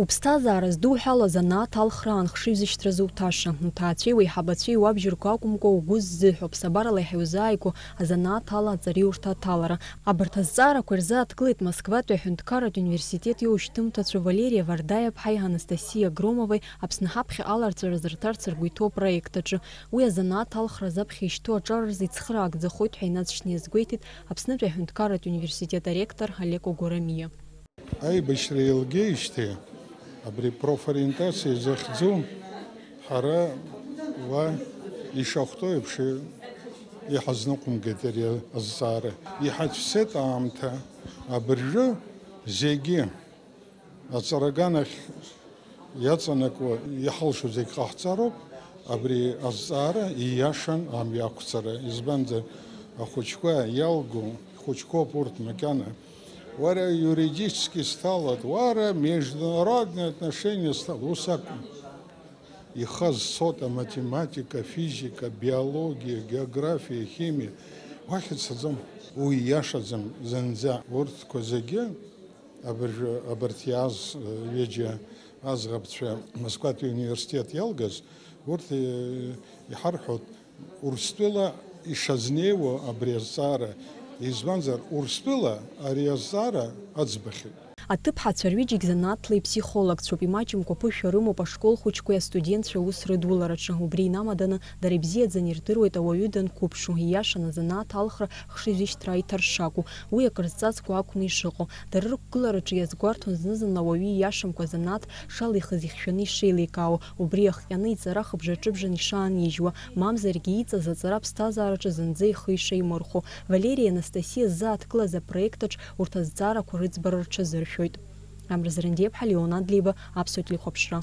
Уԥсҭазаара здуҳәала занааҭ алхра анхшыҩ зышьҭразы уҭаша, уҭаацәеи уеиҳабацәеи уабжьырқәа акәымкәа угәы ззыҳәо ԥсабарала иҳаиузааигәо азанааҭ ала аҵариурҭа аҭалара. Абарҭ азҵаарақәа рзы аҭгылеит Москватәи аҳәынҭқарратә университет иоушьҭымҭацәа Валерия Вардаиа-ԥҳаи Анастасиа Громовеи Аԥсны ҳаԥхьа аларҵәара зырҭарц ргәы иҭоу апроект аҿы. Уи азанааҭ алхра азаԥхьа ишьҭоу аҿар рзы ицхыраагӡахоит ҳәа инацшьны иазгәеиҭеит Аԥснытәи аҳәынҭқарратә университет аректор Алеко Горамиа. Аибашьра еилгеижьҭеи абри профориентациа захьӡу ҳара уа ишахәҭоу еиԥш иҳазныҟәымгеит ари азҵаара. Иҳацәцеит аамҭа абыржәы зегьы аҵараганахь иаҵанакуа иҳалшо зегь ҟаҳҵароуп абри азҵаара ииашан амҩақәҵара. Избанзар ахәыҷқәа иалгу хәыҷқәоуп урҭ макьана Вара юридически стало, вара международные отношения стало. Усаком. И хаз сота, математика, физика, биология, география, химия. Вахид садзом уияшадзам зенза. Урт козеге, абартиаз веджа азгабцәа Москватәи университет иалгаз, урҭ иҳарҳәоит Урыстәыла ишазнеиуа абри азҵаара ის ვანზარ ურსპილა არიაზარა აძბახი Аҭыԥҳацәа рҩыџьегь занааҭла иԥсихологцәоуп, имаҷымкәа ԥышәа рымоуп ашкол хәыҷқәеи астудентцәа аус рыдулараҿы. Убри инамаданы дара ибзиаӡаны ирдыруеит ауаҩы данқәыԥшу, ииашан азанааҭ алхра хшыҩзышьҭра иҭаршакәу, уи акрызҵазкуа акәны ишыҟоу. Дара рықәгылараҿы иазгәарҭон зны-зынла ауаҩы ииашамкәа занааҭ шалихыз ихшәаны ишеиликаауа, убри иахҟьаны иҵара хыбжаҿыбжан ишаанижьуа, мамзаргьы иҵаз аҵара ԥсҭазаараҿы зынӡа ихы ишеимырхәо. Валерия Анастасиа ззааҭгылаз апроектаҿ урҭ азҵаарақәа рыӡбара ҳаршәоит. Амра зырындеиԥҳа Леонид Либа, Аԥсуа телехәаԥшра.